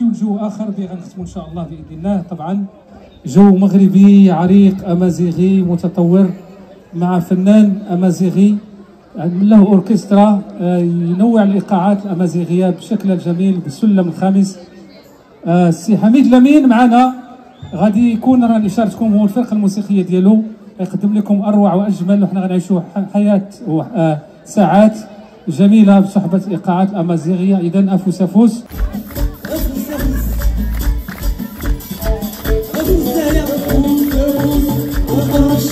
جو آخر اللي غنختموا إن شاء الله بإذن الله. طبعا جو مغربي عريق أمازيغي متطور مع فنان أمازيغي له أوركسترا آه، ينوع الإيقاعات الأمازيغية بشكل الجميل بالسلم الخامس. آه، السي حميد لمين معنا؟ غادي يكون راه اشارتكم هو الفرقة الموسيقية ديالو. يقدم لكم أروع وأجمل وحنا غنعيشوا حياة آه، جميلة بصحبة الإيقاعات الأمازيغية. اذا أفوس أفوس. ويش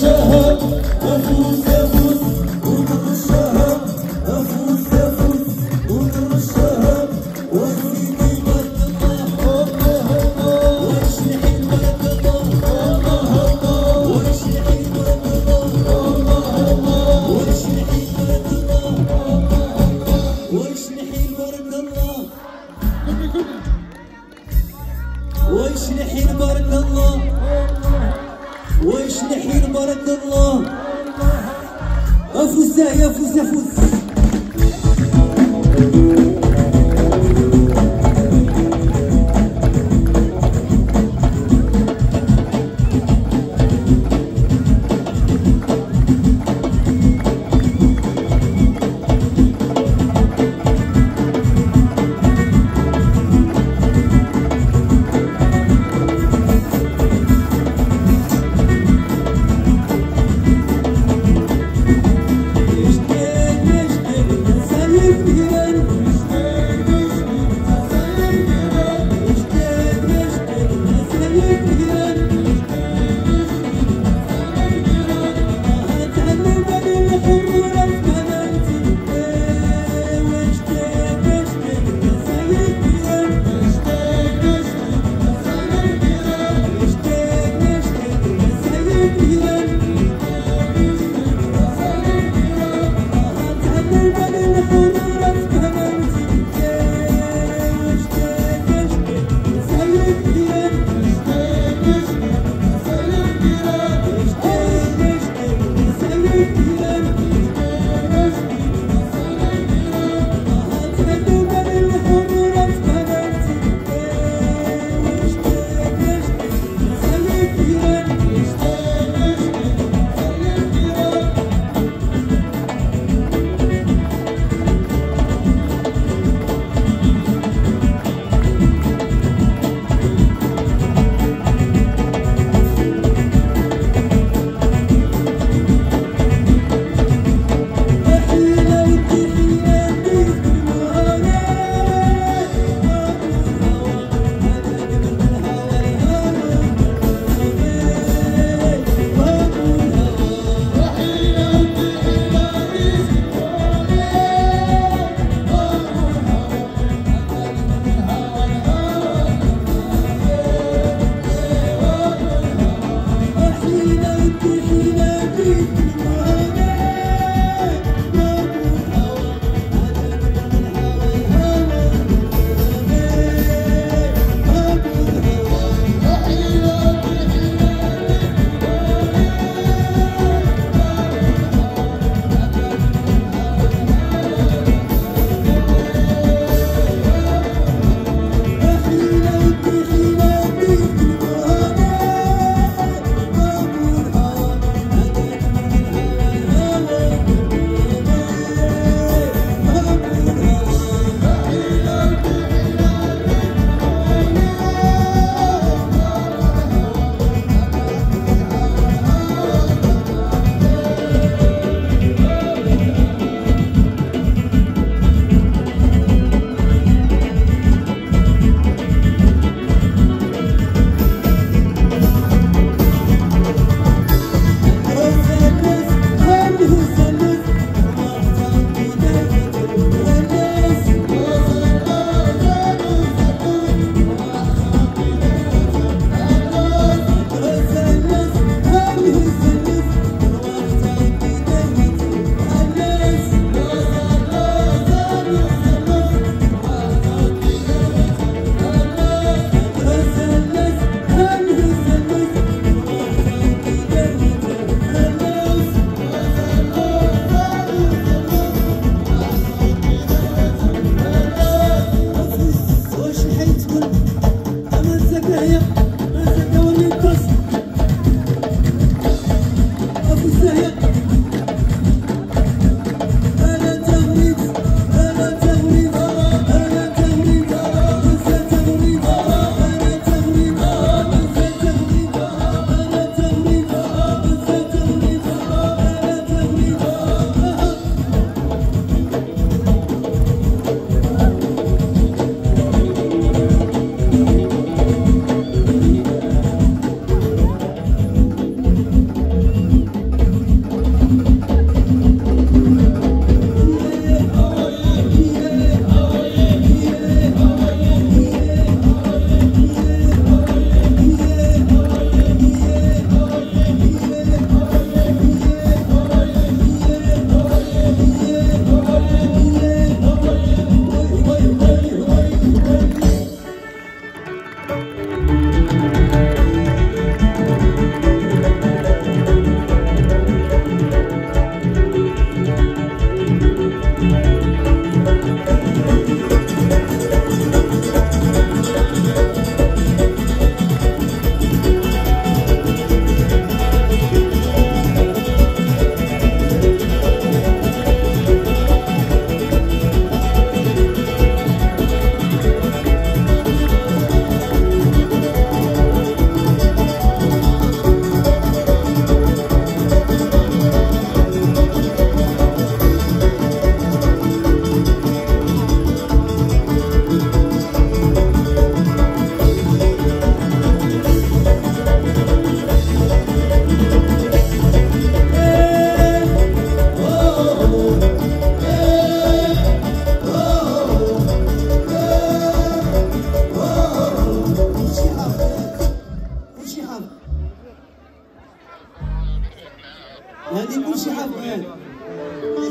I'm a sucker, yeah.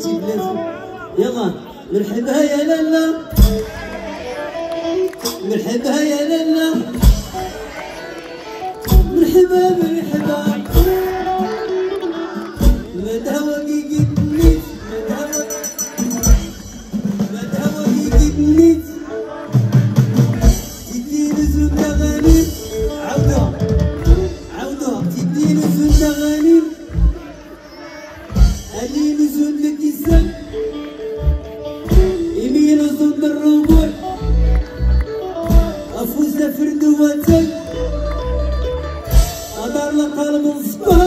لازم لازم يلا مرحبا يا لالا مرحبا يا لالا مرحبا مرحبا Adarla kalbin spor.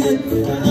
minute.